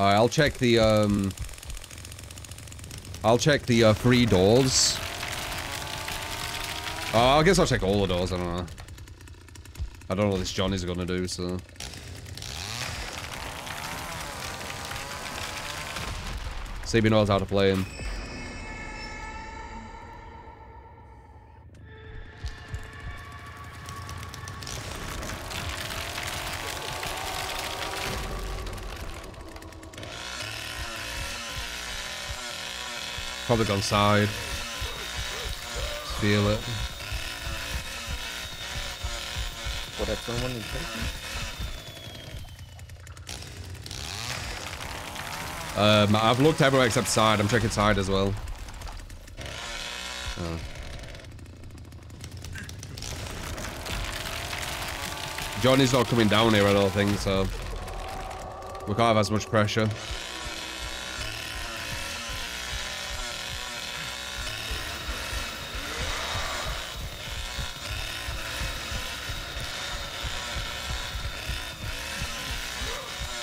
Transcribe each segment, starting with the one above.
Alright, I'll check the, um... I'll check the uh, three doors. Uh, I guess I'll check all the doors, I don't know. I don't know what this Johnny's gonna do, so... He knows how to play him. Probably gone side. Feel it. What that's someone in Um, I've looked everywhere except side. I'm checking side as well. Oh. Johnny's not coming down here, I don't think, so... We can't have as much pressure.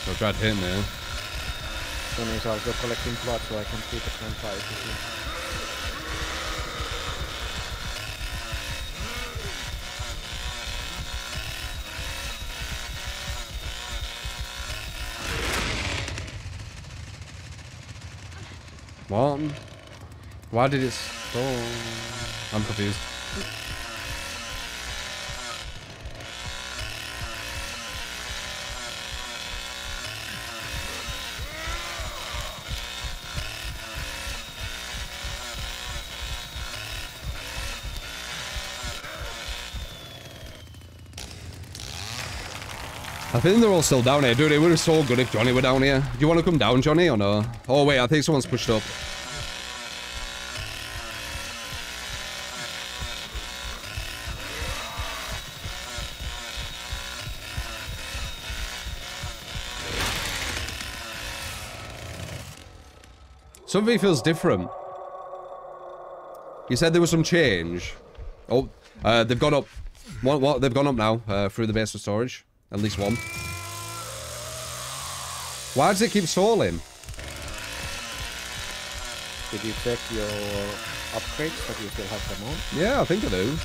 So try to hit me. One is also collecting blood so I can keep it on fire. What? Why did it stall? I'm confused. I think they're all still down here. Dude, it would be so good if Johnny were down here. Do you want to come down, Johnny, or no? Oh, wait, I think someone's pushed up. Something feels different. You said there was some change. Oh, uh, they've gone up. What? What? They've gone up now uh, through the base of storage. At least one. Why does it keep stalling? Did you check your upgrades that you still have them on? Yeah, I think I do.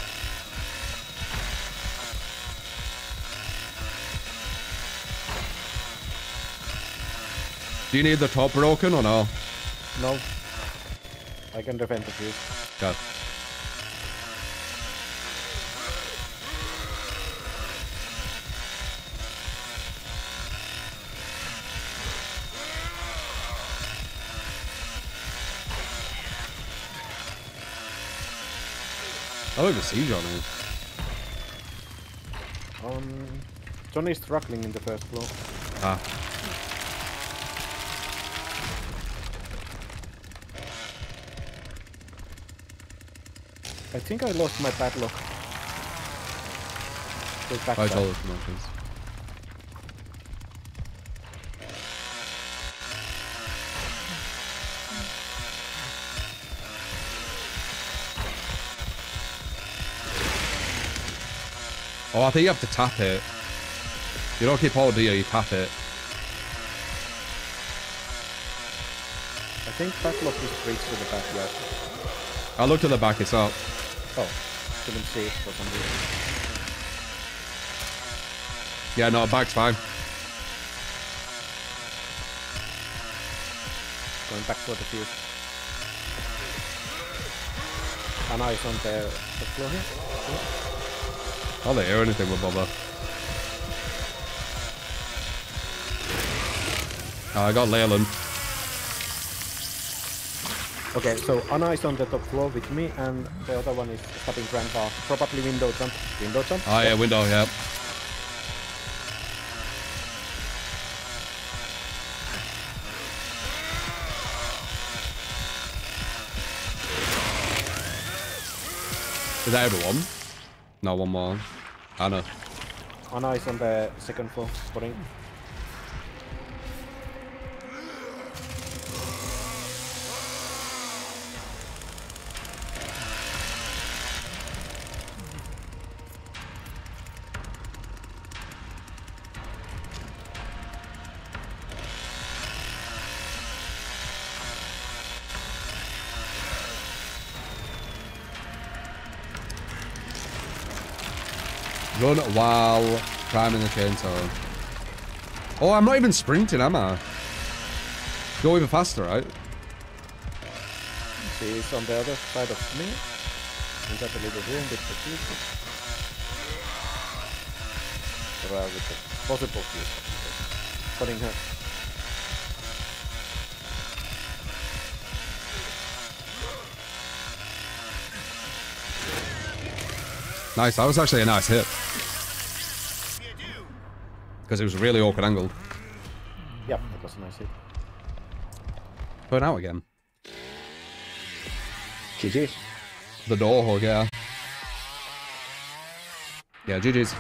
Do you need the top broken or no? No. I can defend the fuse. God. I don't even see Johnny. Um, Johnny is struggling in the first floor. Ah. I think I lost my padlock. The I told us mentions. Oh, I think you have to tap it. You don't keep hold, do you? You tap it. I think padlock is reached to the backyard. I looked at the back, it's up. Oh, couldn't see it for some reason. Yeah, no, back's fine. Going back for the fuse. Ana is on the, the floor here. I don't hear anything with Bubba. Oh, I got Leland. Okay, so Ana is on the top floor with me, and the other one is stopping Grandpa. Probably window jump. Window jump? Oh, yeah, window, yeah. Is that everyone? No, one more. Ana. Ana is on the second floor, spotting. Run while priming the chainsaw. Oh, I'm not even sprinting, am I? Go even faster, right? She's on the other side of me. We got a little room with the future. Well, with the possible. Putting her. Nice, that was actually a nice hit. Because it was a really awkward angle. Yep, that was a nice hit. Burn out again. GG's. The door hug, yeah. Yeah, GG's.